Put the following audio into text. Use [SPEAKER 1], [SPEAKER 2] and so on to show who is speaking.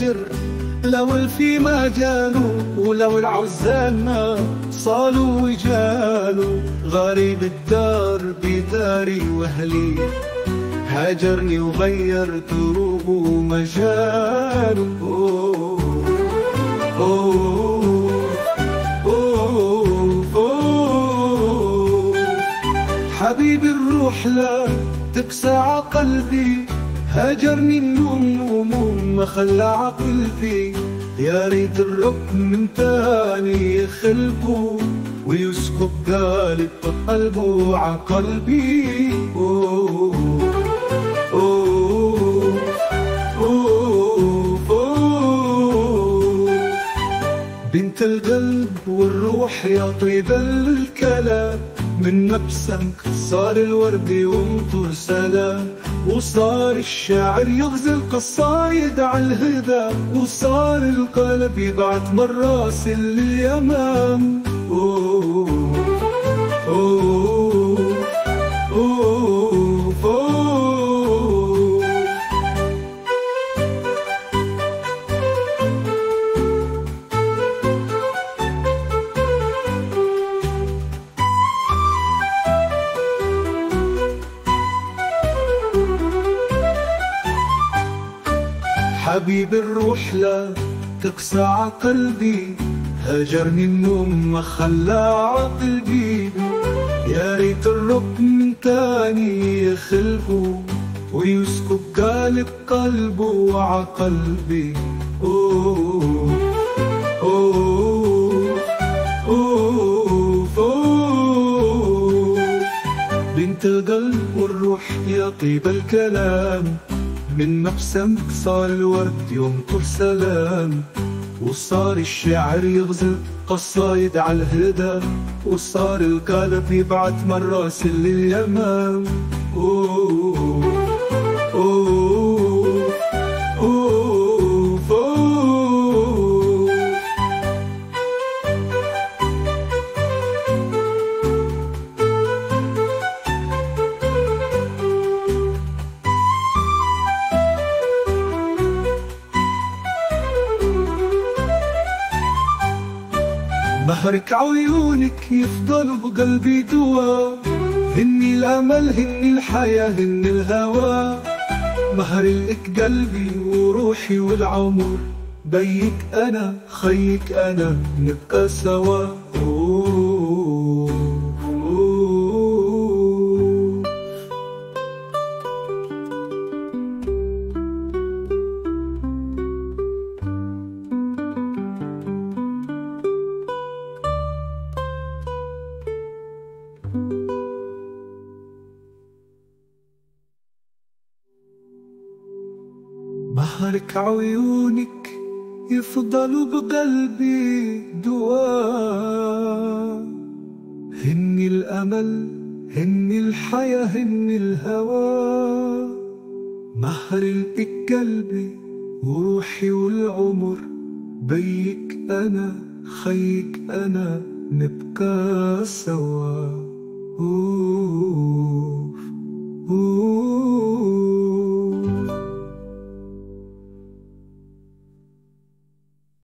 [SPEAKER 1] هاجر لو الفي ما جالوا ولو العزال ما صالوا وجالوا غريب الدار بداري وأهلي. هاجرني وغير دروبه ومجاله حبيبي الروح لا تقسى قلبي هاجرني النوم وموم ما خلى عقل فيه يا ريت الركن من تاني يخلقه ويسكب قالب قلبه عقلبي أوه أوه أوه أوه بنت القلب والروح يا طيب الكلام من نفسك صار الورد يمطر سلام. وصار الشاعر يغزل قصايد على الهدى وصار القلب يبعت مراسل لليمام حبيب الروح لا تقسى قلبي هاجرني النوم ما خلى عقلبي. يا ريت الركن من تاني يخلقه ويسكب قالب قلبه وعقلبي. أوه أوه أوه أوه. بنت القلب والروح يا طيب الكلام. من مقسمك صار الورد يمطر سلام وصار الشعر يغزل قصايد على الهدى وصار القلب يبعت مراسل لليمام. أوه أوه. مهرك عيونك يفضل بقلبي دوا. هني الأمل هني الحياة هني الهوى مهر لك قلبي وروحي والعمر. بيك أنا خيك أنا نبقى سوا. بحرك عيونك يفضلوا بقلبي دواء. هني الأمل هني الحياة هني الهوى. مهر قلبي وروحي والعمر بيك أنا خيك أنا نبقى سوا. أوه